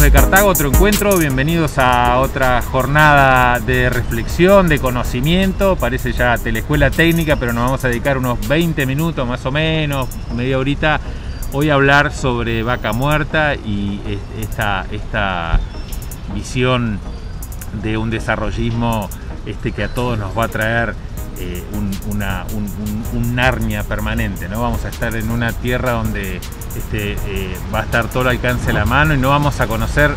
De Cartago, otro encuentro, bienvenidos a otra jornada de reflexión, de conocimiento, parece ya teleescuela técnica, pero nos vamos a dedicar unos 20 minutos más o menos, media horita, hoy a hablar sobre vaca muerta y esta, esta visión de un desarrollismo este, que a todos nos va a traer eh, un, una, un, Narnia permanente, ¿no? Vamos a estar en una tierra donde este, eh, va a estar todo al alcance de la mano y no vamos a conocer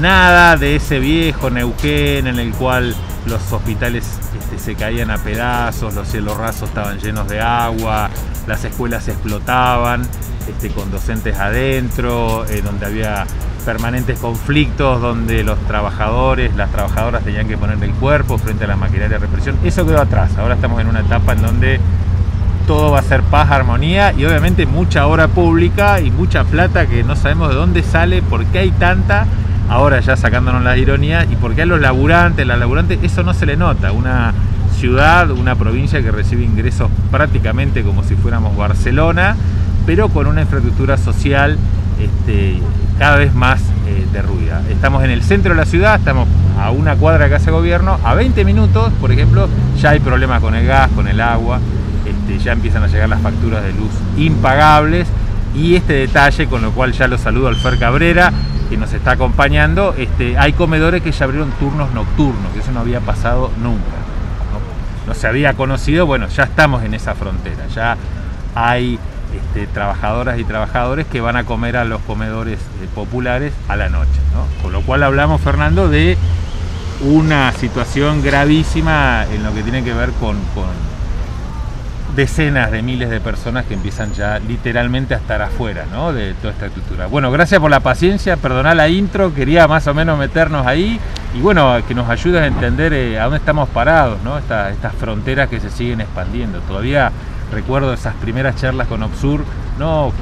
nada de ese viejo Neuquén en el cual los hospitales este, se caían a pedazos, los cielos rasos estaban llenos de agua, las escuelas explotaban este, con docentes adentro, eh, donde había permanentes conflictos donde los trabajadores, las trabajadoras tenían que poner el cuerpo frente a la maquinaria de represión. Eso quedó atrás. Ahora estamos en una etapa en donde todo va a ser paz, armonía y obviamente mucha obra pública y mucha plata que no sabemos de dónde sale, por qué hay tanta, ahora ya sacándonos las ironías, y por qué a los laburantes, las laburantes, eso no se le nota. Una ciudad, una provincia que recibe ingresos prácticamente como si fuéramos Barcelona, pero con una infraestructura social este, cada vez más eh, derruida. Estamos en el centro de la ciudad, estamos a una cuadra casa de gobierno, a 20 minutos, por ejemplo, ya hay problemas con el gas, con el agua, este, ya empiezan a llegar las facturas de luz impagables y este detalle, con lo cual ya lo saludo al Fer Cabrera, que nos está acompañando, este, hay comedores que ya abrieron turnos nocturnos, que eso no había pasado nunca. no se había conocido, bueno, ya estamos en esa frontera, ya hay este, trabajadoras y trabajadores que van a comer a los comedores eh, populares a la noche. Con lo cual hablamos, Fernando, de una situación gravísima en lo que tiene que ver con, decenas de miles de personas que empiezan ya literalmente a estar afuera de toda esta estructura. Bueno, gracias por la paciencia, perdoná la intro, quería más o menos meternos ahí y bueno, que nos ayudes a entender eh, a dónde estamos parados, ¿no? estas fronteras que se siguen expandiendo. Todavía recuerdo esas primeras charlas con Obsur, no,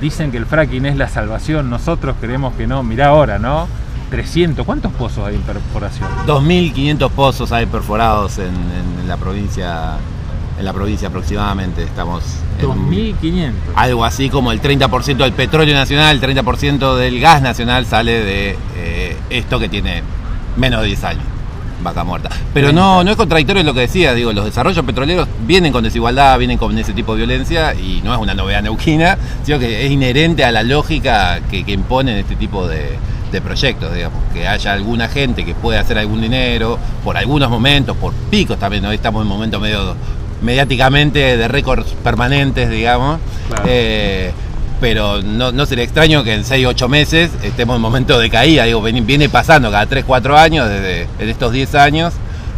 dicen que el fracking es la salvación, nosotros creemos que no, mirá ahora, ¿no? 300, ¿cuántos pozos hay en perforación? 2.500 pozos hay perforados en, la provincia en la provincia aproximadamente estamos 2.500 algo así como el 30% del petróleo nacional el 30% del gas nacional sale de eh, esto que tiene menos de 10 años vaca muerta. Pero no, no es contradictorio lo que decía, digo, los desarrollos petroleros vienen con desigualdad, vienen con ese tipo de violencia y no es una novedad neuquina, sino que es inherente a la lógica que, imponen este tipo de, proyectos, digamos, que haya alguna gente que pueda hacer algún dinero, por algunos momentos, por picos también, hoy estamos en un momento medio mediáticamente de récords permanentes, digamos. Eh, pero no, no sería extraño que en 6, 8 meses estemos en momento de caída. Digo, viene pasando cada 3, 4 años, desde en estos 10 años,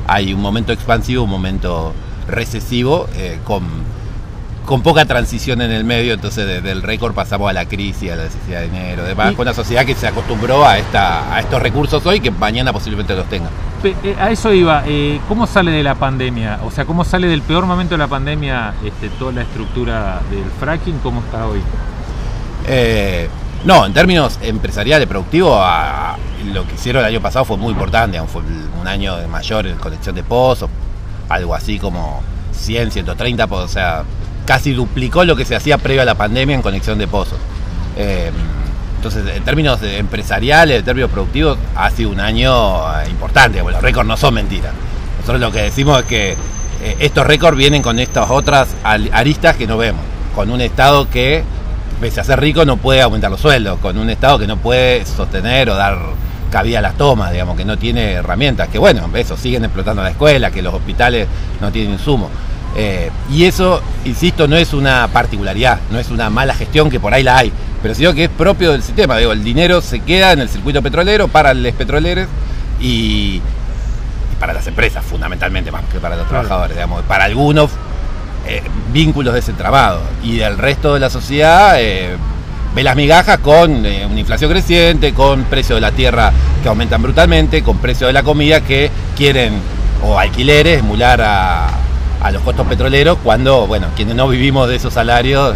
hay un momento expansivo, un momento recesivo, eh, con, con poca transición en el medio, entonces del récord pasamos a la crisis, a la necesidad de dinero, demás, con una sociedad que se acostumbró a, esta, a estos recursos hoy que mañana posiblemente los tenga. Eh, a eso iba, eh, ¿cómo sale de la pandemia? O sea, ¿cómo sale del peor momento de la pandemia este, toda la estructura del fracking? ¿Cómo está hoy? Eh, no, en términos empresariales, productivos, lo que hicieron el año pasado fue muy importante. Fue un año de mayor en conexión de pozos, algo así como 100, 130, o sea, casi duplicó lo que se hacía previo a la pandemia en conexión de pozos. Eh, entonces, en términos empresariales, en términos productivos, ha sido un año eh, importante. Bueno, los récords no son mentiras. Nosotros lo que decimos es que estos récords vienen con estas otras aristas que no vemos. Con un Estado que pese a ser rico, no puede aumentar los sueldos, con un Estado que no puede sostener o dar cabida a las tomas, digamos, que no tiene herramientas, que bueno, eso, siguen explotando la escuela, que los hospitales no tienen insumo. Eh, y eso, insisto, no es una particularidad, no es una mala gestión que por ahí la hay, pero sino que es propio del sistema. Digo, el dinero se queda en el circuito petrolero para los petroleros y, para las empresas, fundamentalmente, más que para los trabajadores. Digamos. Para algunos eh, vínculos de ese trabado. Y del resto de la sociedad eh, ve las migajas con eh, una inflación creciente, con precios de la tierra que aumentan brutalmente, con precios de la comida que quieren, o alquileres, emular a, a los costos petroleros, cuando, bueno, quienes no vivimos de esos salarios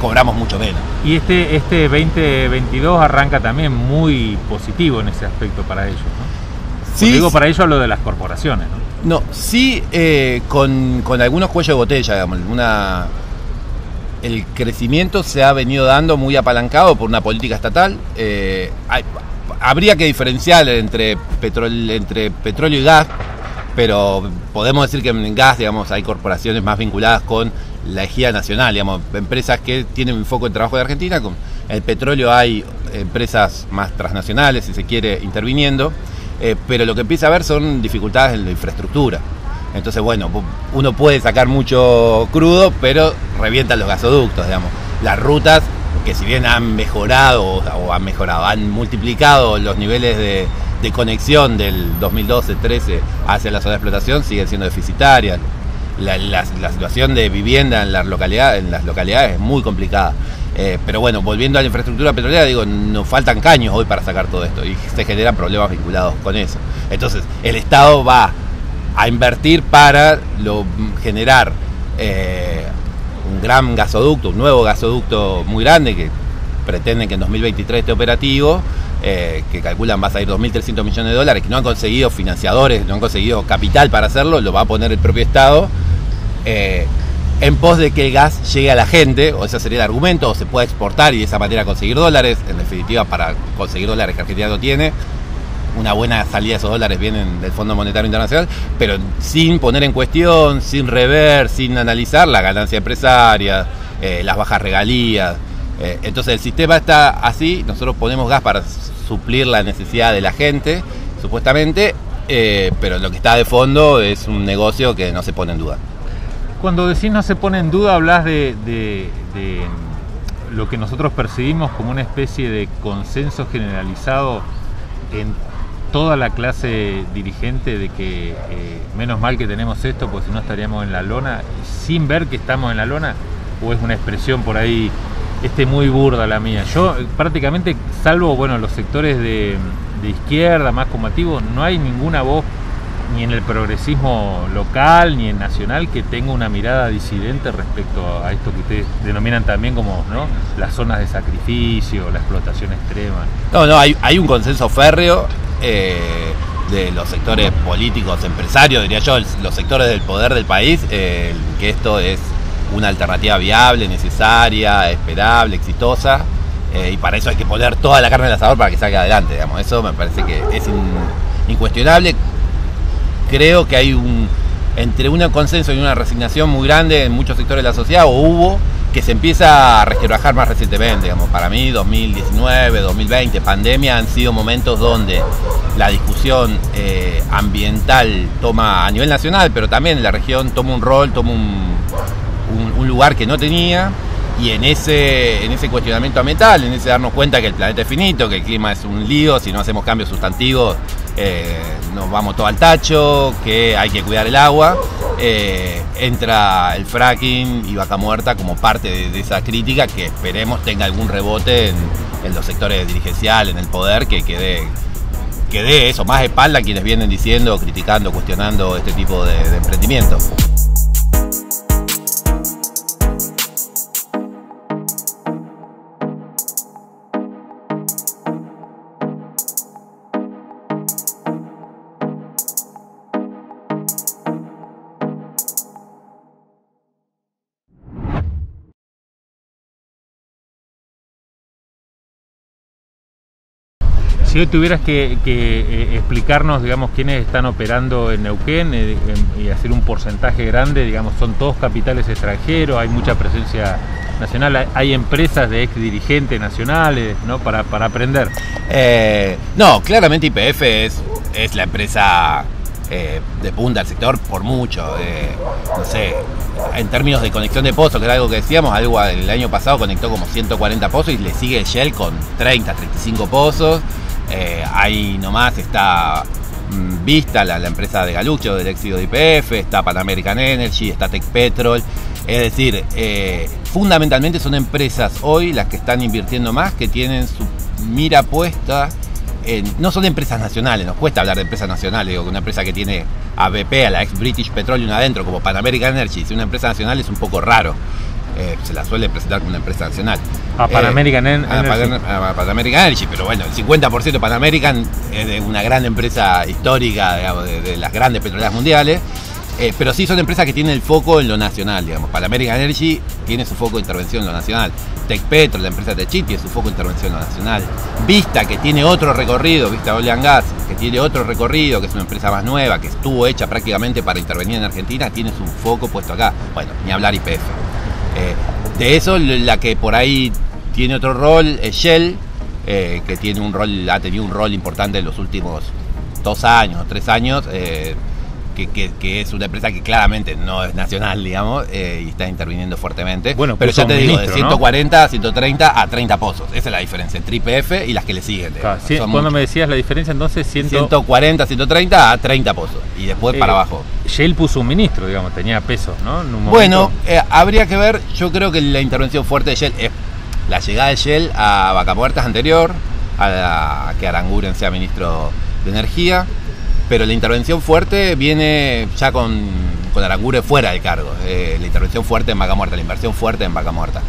cobramos mucho menos. Y este, este 2022 arranca también muy positivo en ese aspecto para ellos, ¿no? digo para ellos lo de las corporaciones, ¿no? No, sí eh, con, algunos cuellos de botella, digamos, una, el crecimiento se ha venido dando muy apalancado por una política estatal. Eh, habría que diferenciar entre, entre petróleo y gas, pero podemos decir que en gas, digamos, hay corporaciones más vinculadas con la ejida nacional, digamos, empresas que tienen un foco en trabajo de Argentina. Con el petróleo hay empresas más transnacionales, si se quiere, interviniendo, eh, pero lo que empieza a haber son dificultades en la infraestructura. Entonces, bueno, uno puede sacar mucho crudo, pero revientan los gasoductos, digamos. Las rutas, que si bien han mejorado o han mejorado, han multiplicado los niveles de, conexión del 2012-13 hacia la zona de explotación, siguen siendo deficitarias. La, situación de vivienda en las localidades, en las localidades es muy complicada. Eh, pero bueno, volviendo a la infraestructura petrolera, digo, nos faltan caños hoy para sacar todo esto y se generan problemas vinculados con eso. Entonces, el Estado va a invertir para generar eh, un gran gasoducto, un nuevo gasoducto muy grande que pretenden que en 2023 esté operativo, eh, que calculan va a salir 2.300 millones de dólares, que no han conseguido financiadores, no han conseguido capital para hacerlo, lo va a poner el propio Estado, eh, en pos de que el gas llegue a la gente, o ese sería el argumento, o se pueda exportar y de esa manera conseguir dólares, en definitiva para conseguir dólares que Argentina no tiene, una buena salida de esos dólares vienen del Fondo Monetario Internacional, pero sin poner en cuestión, sin rever, sin analizar la ganancia empresaria, eh, las bajas regalías. Eh, entonces el sistema está así, nosotros ponemos gas para suplir la necesidad de la gente, supuestamente, eh, pero lo que está de fondo es un negocio que no se pone en duda. Cuando decís no se pone en duda, hablas de, lo que nosotros percibimos como una especie de consenso generalizado en toda la clase dirigente de que eh, menos mal que tenemos esto, porque si no estaríamos en la lona, sin ver que estamos en la lona, o es una expresión por ahí este muy burda la mía. Yo eh, prácticamente, salvo bueno los sectores de, izquierda más combativos, no hay ninguna voz ni en el progresismo local ni en nacional que tenga una mirada disidente respecto a esto que ustedes denominan también como ¿no? las zonas de sacrificio, la explotación extrema. No, no, hay, hay un consenso férreo eh, de los sectores políticos, empresarios, diría yo, los sectores del poder del país, eh, que esto es una alternativa viable, necesaria, esperable, exitosa, eh, y para eso hay que poner toda la carne en el asador para que salga adelante, digamos. Eso me parece que es incuestionable. Creo que hay un entre un consenso y una resignación muy grande en muchos sectores de la sociedad, o hubo, que se empieza a resquebrajar más recientemente. Digamos. Para mí, 2019, 2020, pandemia han sido momentos donde la discusión eh, ambiental toma a nivel nacional, pero también la región toma un rol, toma un, lugar que no tenía. Y en ese, en ese cuestionamiento ambiental, en ese darnos cuenta que el planeta es finito, que el clima es un lío, si no hacemos cambios sustantivos, eh, nos vamos todo al tacho, que hay que cuidar el agua, eh, entra el fracking y vaca muerta como parte de, esa crítica que esperemos tenga algún rebote en, los sectores dirigenciales, en el poder, que quede que dé eso, más espalda a quienes vienen diciendo, criticando, cuestionando este tipo de, de emprendimiento. Si tuvieras que, eh, explicarnos, digamos, quiénes están operando en Neuquén eh, y hacer un porcentaje grande, digamos, son todos capitales extranjeros, hay mucha presencia nacional, hay, empresas de ex dirigentes nacionales, ¿no? Para, aprender. Eh, no, claramente IPF es, la empresa de punta del sector por mucho. no sé, en términos de conexión de pozos, que era algo que decíamos, algo el año pasado conectó como 140 pozos y le sigue Shell con 30, 35 pozos. Eh, ahí nomás está mm, Vista, la, empresa de Galucho, del éxito de IPF, está Pan American Energy, está Tech Petrol. Es decir, eh, fundamentalmente son empresas hoy las que están invirtiendo más, que tienen su mira puesta en, no son empresas nacionales, nos cuesta hablar de empresas nacionales, digo, una empresa que tiene a BP, a la ex British Petroleum adentro, como Pan American Energy, si una empresa nacional es un poco raro. Eh, se la suele presentar como una empresa nacional. A Pan American Energy. A, Pan American Energy, pero bueno, el 50% de Pan American es de una gran empresa histórica, de, las grandes petroleras mundiales. Eh, pero sí son empresas que tienen el foco en lo nacional, digamos. Para American Energy tiene su foco de intervención en lo nacional. Tecpetro, la empresa de Chit, tiene su foco de intervención en lo nacional. Vista, que tiene otro recorrido, Vista Oil Gas, que tiene otro recorrido, que es una empresa más nueva, que estuvo hecha prácticamente para intervenir en Argentina, tiene su foco puesto acá. Bueno, ni hablar IPF. Eh, de eso, la que por ahí tiene otro rol es Shell, eh, que tiene un rol, ha tenido un rol importante en los últimos dos años, tres años que, es una empresa que claramente no es nacional, digamos, eh, y está interviniendo fuertemente. Bueno, pero ya te digo, de 140, 130 a 30 pozos. Esa es la diferencia entre IPF y las que le siguen. cuando me decías la diferencia, entonces 140, 130 a 30 pozos. Y después para eh, abajo. Shell puso un ministro, digamos, tenía peso, ¿no? bueno, eh, habría que ver, yo creo que la intervención fuerte de Shell es la llegada de Shell a Vaca Muerta anterior, a, a que Aranguren sea ministro de Energía pero la intervención fuerte viene ya con, con Arangure fuera del cargo. Eh, la intervención fuerte en Vaca Muerta, la inversión fuerte en Vaca Muerta.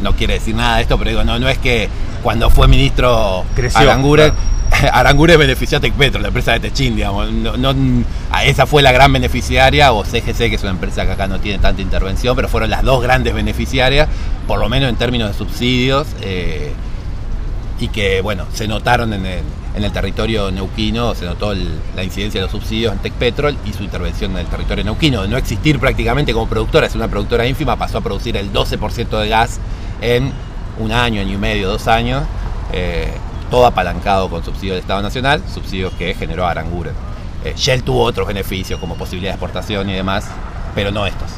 no quiere decir nada de esto, pero digo, no, no es que cuando fue ministro Arangure, Arangure benefició a Tecpetro, la empresa de Techín, digamos. No, esa fue la gran beneficiaria, o CGC, que es una empresa que acá no tiene tanta intervención, pero fueron las dos grandes beneficiarias, por lo menos en términos de subsidios, eh, y que, bueno, se notaron en el en el territorio neuquino se notó la incidencia de los subsidios en Tecpetrol y su intervención en el territorio neuquino. De no existir prácticamente como productora, es una productora ínfima, pasó a producir el 12% de gas en un año, año y medio, dos años, eh, todo apalancado con subsidios del Estado Nacional, subsidios que generó Aranguren. Eh, Shell tuvo otros beneficios como posibilidad de exportación y demás, pero no estos.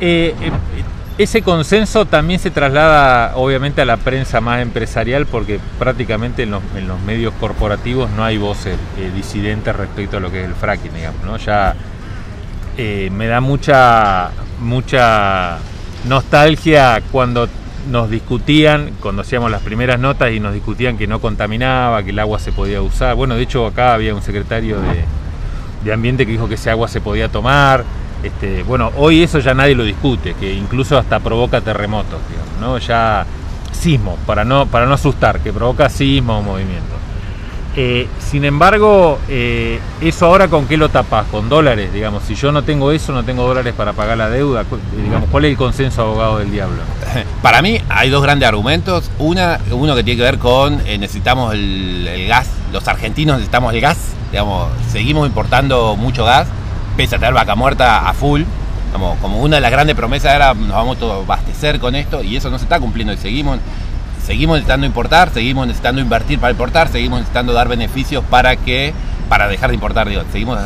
Eh, ese consenso también se traslada obviamente a la prensa más empresarial porque prácticamente en los, medios corporativos no hay voces eh, disidentes respecto a lo que es el fracking, digamos, ¿no? Ya eh, me da mucha, mucha nostalgia cuando nos discutían, cuando hacíamos las primeras notas y nos discutían que no contaminaba, que el agua se podía usar. Bueno, de hecho acá había un secretario de, de Ambiente que dijo que ese agua se podía tomar este, bueno, hoy eso ya nadie lo discute, que incluso hasta provoca terremotos, ¿no? Ya sismos, para no, para no asustar, que provoca sismos o movimientos. Eh, sin embargo, eh, eso ahora con qué lo tapas, con dólares, digamos. Si yo no tengo eso, no tengo dólares para pagar la deuda, digamos, ¿cuál es el consenso abogado del diablo? Para mí hay dos grandes argumentos. Una, uno que tiene que ver con eh, necesitamos el, gas, los argentinos necesitamos el gas, digamos, seguimos importando mucho gas pese a tener vaca muerta a full, como, como una de las grandes promesas era nos vamos a abastecer con esto y eso no se está cumpliendo y seguimos, seguimos necesitando importar, seguimos necesitando invertir para importar, seguimos necesitando dar beneficios para que, para dejar de importar, digo, seguimos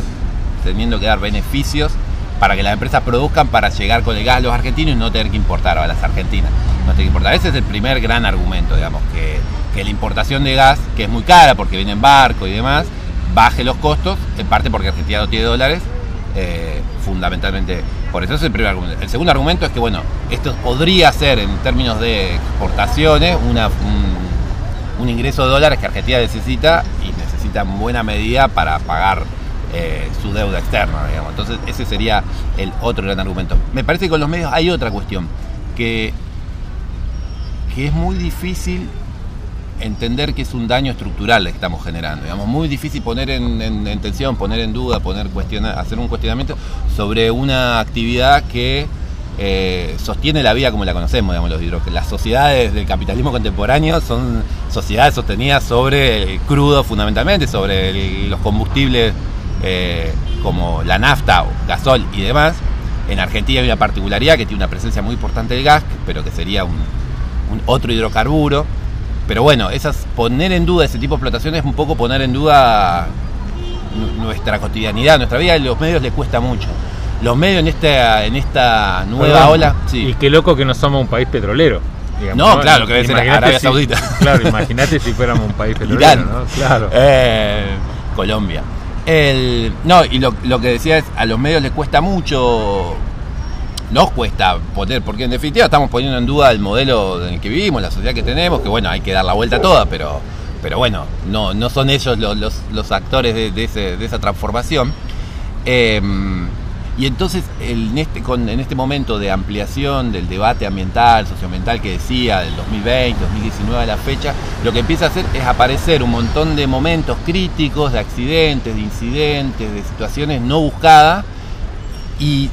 teniendo que dar beneficios para que las empresas produzcan para llegar con el gas a los argentinos y no tener que importar a las argentinas. No tener que importar. Ese es el primer gran argumento, digamos, que, que la importación de gas, que es muy cara porque viene en barco y demás, baje los costos, en parte porque Argentina no tiene dólares eh, fundamentalmente por eso es el primer argumento. El segundo argumento es que, bueno, esto podría ser en términos de exportaciones una, un, ingreso de dólares que Argentina necesita y necesita en buena medida para pagar eh, su deuda externa. Entonces ese sería el otro gran argumento. Me parece que con los medios hay otra cuestión, que, que es muy difícil entender que es un daño estructural que estamos generando. Digamos, muy difícil poner en, tensión, poner en duda, poner hacer un cuestionamiento sobre una actividad que eh, sostiene la vida como la conocemos, digamos, los hidrógenos. Las sociedades del capitalismo contemporáneo son sociedades sostenidas sobre el crudo fundamentalmente, sobre los combustibles eh, como la nafta, o gasol y demás. En Argentina hay una particularidad que tiene una presencia muy importante del gas, pero que sería un otro hidrocarburo pero bueno, esas poner en duda ese tipo de explotaciones es un poco poner en duda nuestra cotidianidad, nuestra vida, a los medios les cuesta mucho. Los medios en esta, en esta nueva ola. Sí. Y qué loco que no somos un país petrolero. no, claro, lo que debe ser Arabia Saudita. Claro, imagínate si fuéramos un país petrolero, ¿no? Claro. Eh, Colombia. El, no, y lo, lo que decía es, a los medios les cuesta mucho nos cuesta poner, porque en definitiva estamos poniendo en duda el modelo en el que vivimos, la sociedad que tenemos, que bueno, hay que dar la vuelta toda, pero, pero bueno, no, no son ellos los, actores de, esa transformación. Em, y entonces en este, en este momento de ampliación del debate ambiental, socioambiental que decía, del 2020, 2019 a la fecha, lo que empieza a hacer es aparecer un montón de momentos críticos, de accidentes, de incidentes, de situaciones no buscadas, y,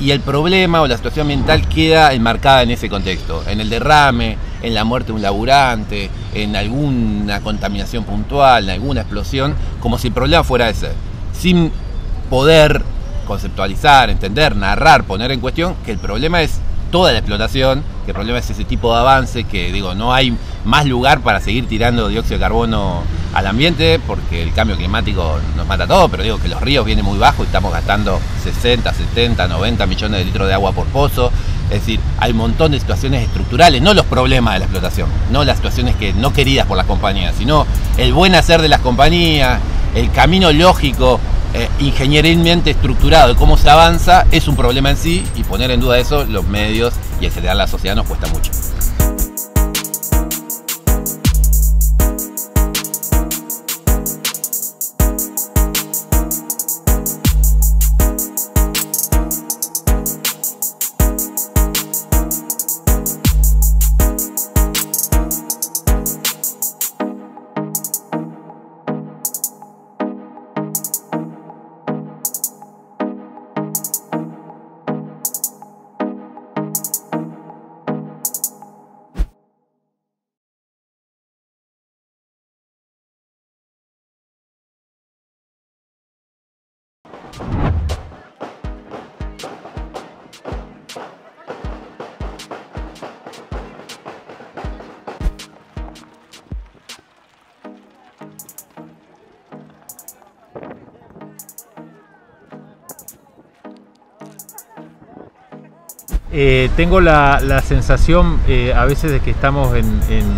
y el problema o la situación ambiental queda enmarcada en ese contexto, en el derrame, en la muerte de un laburante, en alguna contaminación puntual, en alguna explosión, como si el problema fuera ese, sin poder conceptualizar, entender, narrar, poner en cuestión que el problema es toda la explotación, que el problema es ese tipo de avance, que digo, no hay más lugar para seguir tirando dióxido de carbono al ambiente, porque el cambio climático nos mata todo, pero digo que los ríos vienen muy bajos y estamos gastando 60, 70, 90 millones de litros de agua por pozo. Es decir, hay un montón de situaciones estructurales, no los problemas de la explotación, no las situaciones que no queridas por las compañías, sino el buen hacer de las compañías, el camino lógico eh, ingenierilmente estructurado cómo se avanza es un problema en sí y poner en duda eso los medios y en general la sociedad nos cuesta mucho. Eh, tengo la, la sensación eh, a veces de que estamos en, en-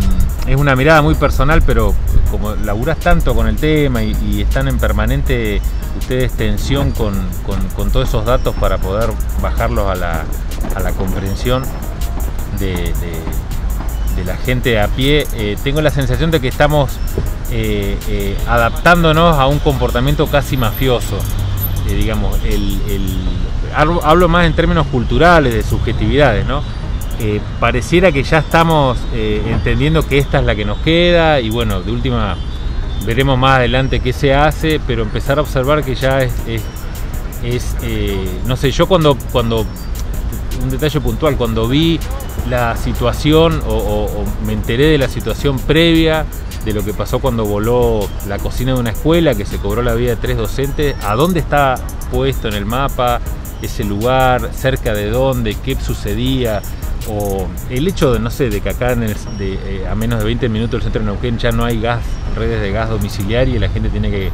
Es una mirada muy personal, pero como laburás tanto con el tema y, y están en permanente ustedes tensión con, con- con todos esos datos para poder bajarlos a la, a la comprensión de, de- de la gente a pie, eh, tengo la sensación de que estamos adaptándonos a un comportamiento casi mafioso. Digamos, el, el- hablo, más en términos culturales, de subjetividades, ¿no? Eh, pareciera que ya estamos eh, entendiendo que esta es la que nos queda y bueno, de última veremos más adelante qué se hace, pero empezar a observar que ya es, eh, no sé, yo cuando, cuando, un detalle puntual, cuando vi la situación o- o me enteré de la situación previa de lo que pasó cuando voló la cocina de una escuela, que se cobró la vida de tres docentes, a dónde está puesto en el mapa ese lugar, cerca de dónde, qué sucedía, o el hecho de, no sé, de que acá en el- de, eh, a menos de 20 minutos del centro de Neuquén ya no hay gas, redes de gas domiciliario y la gente tiene que,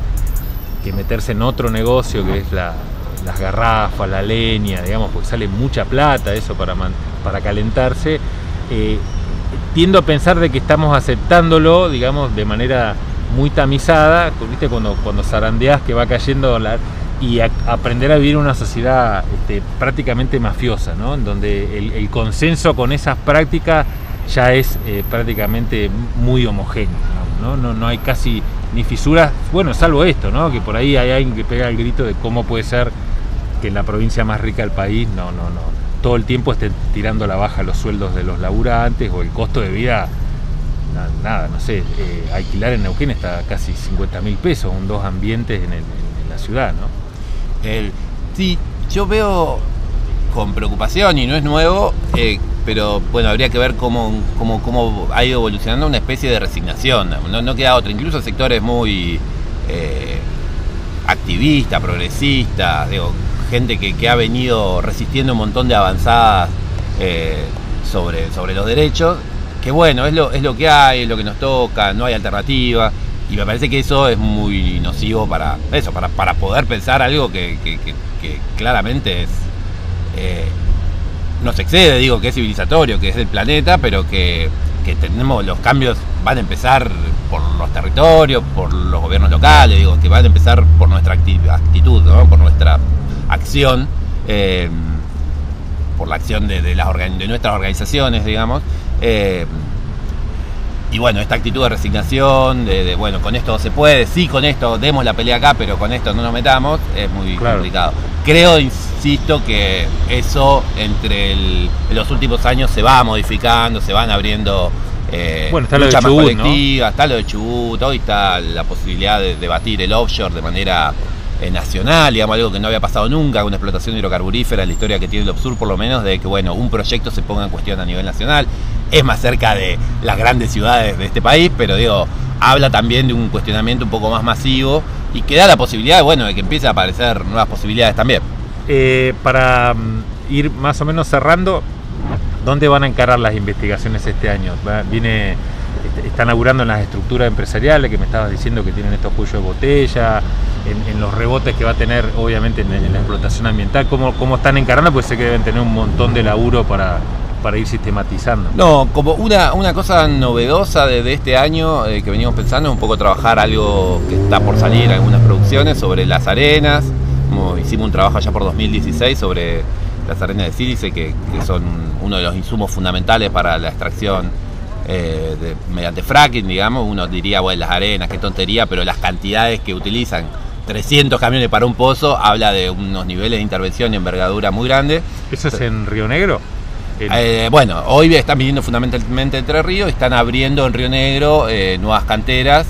meterse en otro negocio que es la- las garrafas, la leña, digamos, porque sale mucha plata eso para, para calentarse. Eh, tiendo a pensar de que estamos aceptándolo, digamos, de manera muy tamizada, ¿viste? Cuando, cuando zarandeás que va cayendo la, y aprender a vivir en una sociedad este, prácticamente mafiosa, ¿no? En donde el, consenso con esas prácticas ya es eh, prácticamente muy homogéneo, ¿no? No, no hay casi ni fisuras, bueno, salvo esto, ¿no? Que por ahí hay alguien que pega el grito de cómo puede ser que en la provincia más rica del país, no, no, no, todo el tiempo estén tirando a la baja los sueldos de los laburantes o el costo de vida, na- nada, no sé, eh, alquilar en Neuquén está casi 50 mil pesos, un dos ambientes en, el- en la ciudad, ¿no? El, sí, yo veo con preocupación y no es nuevo, eh, pero bueno, habría que ver cómo, cómo, cómo ha ido evolucionando una especie de resignación. No, no queda otra, incluso sectores muy eh, activistas, progresistas, digo, gente que, que ha venido resistiendo un montón de avanzadas eh, sobre, sobre los derechos, que bueno, es lo, es lo que hay, es lo que nos toca, no hay alternativa. Y me parece que eso es muy nocivo para eso, para, para poder pensar algo que, que- claramente es eh, nos excede, digo, que es civilizatorio, que es del planeta, pero que, que tenemos los cambios van a empezar por los territorios, por los gobiernos locales, digo, que van a empezar por nuestra acti- actitud, ¿no? por nuestra acción, eh, por la acción de, las nuestras organizaciones, digamos. eh, y bueno, esta actitud de resignación, de, de, bueno, con esto se puede, sí, con esto demos la pelea acá, pero con esto no nos metamos, es muy Claro. complicado. Creo, insisto, que eso entre el- en los últimos años se va modificando, se van abriendo eh, Bueno, está lo de Chubut, ¿no? está lo de Chubut, hoy está la posibilidad de debatir el offshore de manera eh, nacional, digamos, algo que no había pasado nunca, una explotación hidrocarburífera la historia que tiene el Obsur, por lo menos, de que, bueno, un proyecto se ponga en cuestión a nivel nacional. Es más cerca de las grandes ciudades de este país, pero digo, habla también de un cuestionamiento un poco más masivo y que da la posibilidad, bueno, de que empiece a aparecer nuevas posibilidades también. Eh, para mm, ir más o menos cerrando, ¿dónde van a encarar las investigaciones este año? Viene están laburando en las estructuras empresariales que me estabas diciendo que tienen estos cuellos de botella, en, los rebotes que va a tener obviamente en, la explotación ambiental, ¿cómo, cómo están encarando? Pues sé que deben tener un montón de laburo para, para ir sistematizando. No, como una, una cosa novedosa de, este año eh, que venimos pensando es un poco trabajar algo que está por salir algunas producciones sobre las arenas. Como hicimos un trabajo allá por 2016 sobre las arenas de sílice, que, que son uno de los insumos fundamentales para la extracción eh, mediante fracking, digamos, uno diría, bueno, las arenas, qué tontería, pero las cantidades que utilizan, 300 camiones para un pozo, habla de unos niveles de intervención y envergadura muy grandes. ¿Eso es en Río Negro? Eh, bueno, hoy están viniendo fundamentalmente entre ríos, están abriendo en Río Negro eh, nuevas canteras,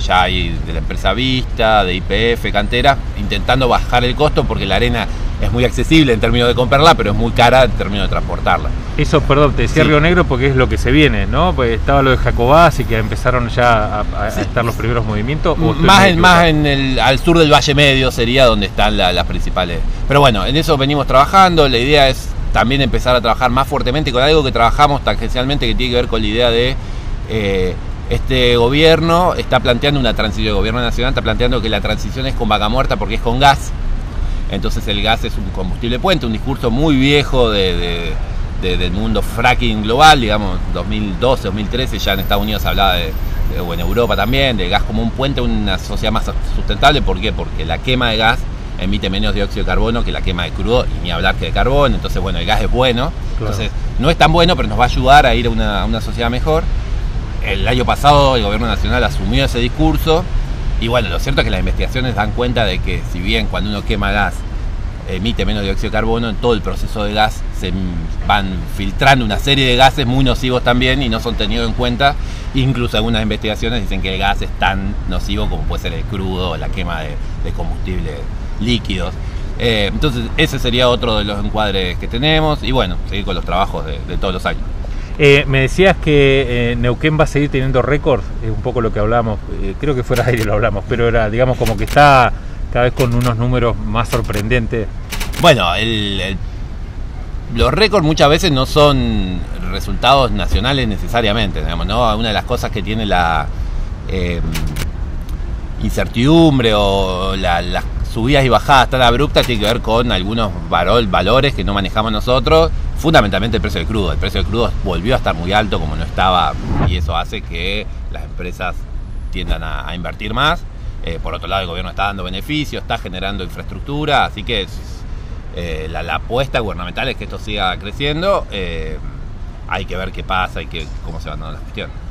ya hay de la empresa Vista, de IPF, canteras, intentando bajar el costo porque la arena es muy accesible en términos de comprarla, pero es muy cara en términos de transportarla. Eso, perdón, te decía Río Negro porque es lo que se viene, ¿no? Pues estaba lo de Jacobás y que empezaron ya a, estar los primeros movimientos. más en, más en el, al sur del Valle Medio sería donde están las principales. Pero bueno, en eso venimos trabajando. La idea es también empezar a trabajar más fuertemente con algo que trabajamos tangencialmente que tiene que ver con la idea de eh, este gobierno está planteando una transición, el gobierno nacional está planteando que la transición es con vaca muerta porque es con gas entonces el gas es un combustible puente, un discurso muy viejo de, del mundo fracking global, digamos, 2012, 2013 ya en Estados Unidos se hablaba de, o en Europa también, de gas como un puente, una sociedad más sustentable. ¿Por qué? Porque la quema de gas emite menos dióxido de carbono que la quema de crudo y ni hablar que de carbón. Entonces, bueno, el gas es bueno. Entonces, no es tan bueno, pero nos va a ayudar a ir a una, a una sociedad mejor. El año pasado el gobierno nacional asumió ese discurso y bueno, lo cierto es que las investigaciones dan cuenta de que si bien cuando uno quema gas emite menos dióxido de carbono, en todo el proceso de gas se van filtrando una serie de gases muy nocivos también y no son tenidos en cuenta. Incluso algunas investigaciones dicen que el gas es tan nocivo como puede ser el crudo o la quema de, combustibles líquidos. Eh, entonces ese sería otro de los encuadres que tenemos y bueno, seguir con los trabajos de todos los años. Eh, me decías que eh, Neuquén va a seguir teniendo récords, es un poco lo que hablamos, eh, creo que fuera aire lo hablamos, pero era, digamos, como que está cada vez con unos números más sorprendentes. Bueno, los récords muchas veces no son resultados nacionales necesariamente, digamos, ¿no? Una de las cosas que tiene la incertidumbre o las subidas y bajadas tan abruptas tiene que ver con algunos valores que no manejamos nosotros fundamentalmente el precio del crudo. El precio del crudo volvió a estar muy alto como no estaba y eso hace que las empresas tiendan a, invertir más. Eh, por otro lado, el gobierno está dando beneficios, está generando infraestructura, así que eh, la, apuesta gubernamental es que esto siga creciendo. Eh, hay que ver qué pasa y que, cómo se van dando las cuestiones.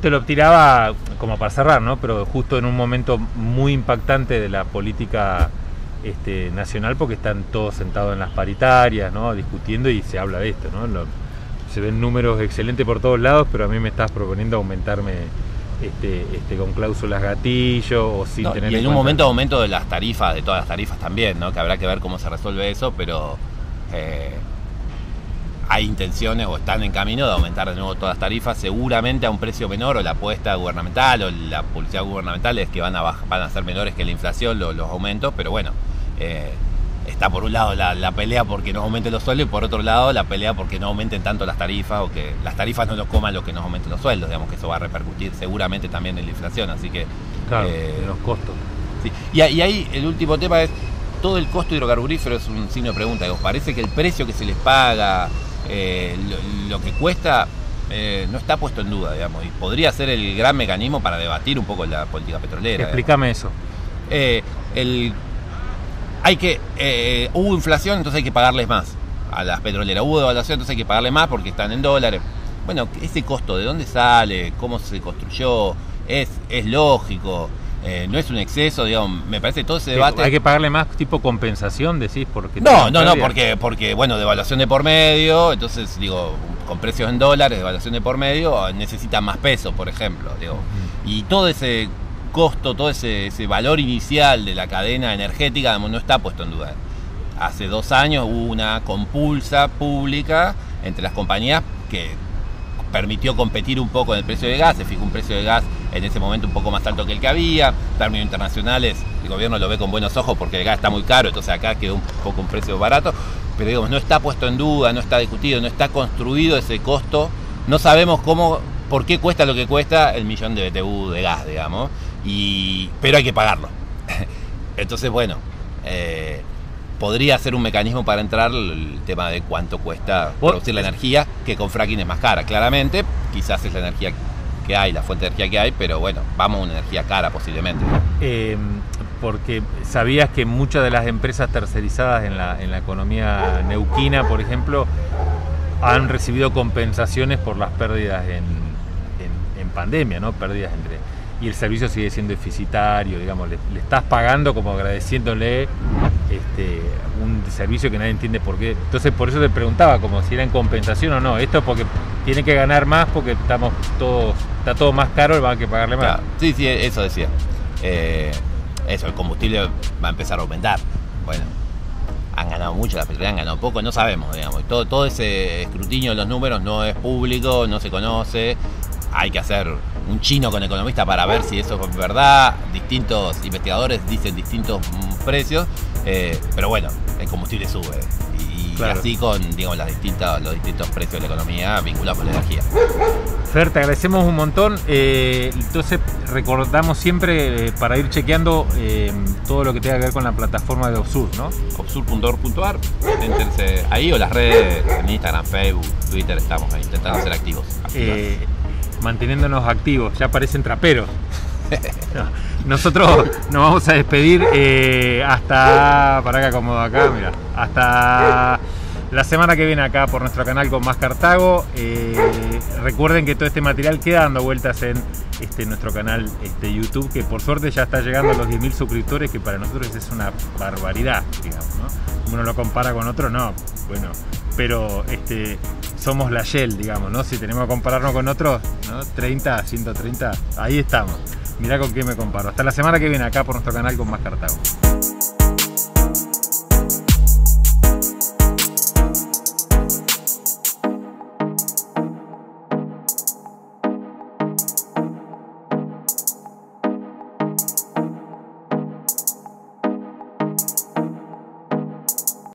Te, lo tiraba como para cerrar, ¿no? Pero justo en un momento muy impactante de la política este, nacional porque están todos sentados en las paritarias, ¿no? discutiendo y se habla de esto. ¿no? se ven números excelentes por todos lados, pero a mí me estás proponiendo aumentarme este, este, con cláusulas gatillo o sin tener y en, un momento aumento de las tarifas, de todas las tarifas también, ¿no? que habrá que ver cómo se resuelve eso, pero eh, hay intenciones o están en camino de aumentar de nuevo todas las tarifas, seguramente a un precio menor, o la apuesta gubernamental o la publicidad gubernamental es que van a, van a ser menores que la inflación los aumentos, pero bueno, eh, está por un lado la, pelea porque no aumenten los sueldos y por otro lado la pelea porque no aumenten tanto las tarifas o que las tarifas no nos coman lo que nos aumenten los sueldos. Digamos que eso va a repercutir seguramente también en la inflación, así que... Claro, eh, en los costos. Y, ahí el último tema es, todo el costo hidrocarburífero es un signo de pregunta. ¿Os parece que el precio que se les paga, eh, lo, que cuesta, no está puesto en duda, digamos, y podría ser el gran mecanismo para debatir un poco la política petrolera. Explícame eso. el hay que eh, hubo inflación, entonces hay que pagarles más a las petroleras. Hubo devaluación, entonces hay que pagarles más porque están en dólares. Bueno, ese costo, ¿de dónde sale? ¿Cómo se construyó? ¿Es, es lógico? Eh, no es un exceso, digamos, me parece todo ese debate. Hay que pagarle más tipo compensación, decís, porque no, no, no, porque, porque bueno, devaluación de por medio, entonces digo, con precios en dólares, devaluación de por medio, necesitan más peso, por ejemplo, digo, y todo ese costo, todo ese, ese valor inicial de la cadena energética digamos, no está puesto en duda. Hace dos años hubo una compulsa pública entre las compañías que permitió competir un poco en el precio de gas, se fijó un precio de gas en ese momento un poco más alto que el que había, en términos internacionales el gobierno lo ve con buenos ojos porque el gas está muy caro, entonces acá quedó un poco un precio barato, pero digamos, no está puesto en duda, no está discutido, no está construido ese costo, no sabemos cómo, por qué cuesta lo que cuesta el millón de BTU de gas, digamos, y, pero hay que pagarlo. Entonces, bueno, eh, podría ser un mecanismo para entrar el tema de cuánto cuesta producir la energía, que con fracking es más cara, claramente. Quizás es la energía que hay, la fuente de energía que hay, pero bueno, vamos a una energía cara posiblemente. Eh, porque sabías que muchas de las empresas tercerizadas en la, en la economía neuquina, por ejemplo, han recibido compensaciones por las pérdidas en, en, en pandemia, ¿no? Pérdidas entre y el servicio sigue siendo deficitario, digamos, le, estás pagando como agradeciéndole este, un servicio que nadie entiende por qué. Entonces por eso te preguntaba como si era en compensación o no. Esto porque tiene que ganar más porque estamos todos, está todo más caro, va a que pagarle más. Sí, sí, eso decía. Eh, eso, el combustible va a empezar a aumentar. Bueno, han ganado mucho, la petrolera han ganado poco, no sabemos, digamos. Todo, todo ese escrutinio de los números no es público, no se conoce hay que hacer un chino con economista para ver si eso es verdad. Distintos investigadores dicen distintos precios, eh, pero bueno, el combustible sube. Y, así con digamos, las distintas, los distintos precios de la economía vinculados con la energía. Fer, te agradecemos un montón. Eh, entonces recordamos siempre eh, para ir chequeando todo lo que tenga que ver con la plataforma de Obsur, ¿no? Obsur.org.ar. ahí o las redes, en Instagram, Facebook, Twitter, estamos ahí intentando ser activos manteniéndonos activos, ya parecen traperos. Nosotros nos vamos a despedir eh, hasta, para que acomodo acá, mira, hasta la semana que viene acá por nuestro canal con Más Cartago. Eh, recuerden que todo este material queda dando vueltas en este, nuestro canal este, YouTube, que por suerte ya está llegando a los 10.000 suscriptores, que para nosotros es una barbaridad, digamos, ¿no? Uno lo compara con otro, no, bueno, pero este, somos la Shell, digamos, ¿no? Si tenemos que compararnos con otros, ¿no? 30, 130, ahí estamos. Mirá con qué me comparo. Hasta la semana que viene acá por nuestro canal con Más Cartago.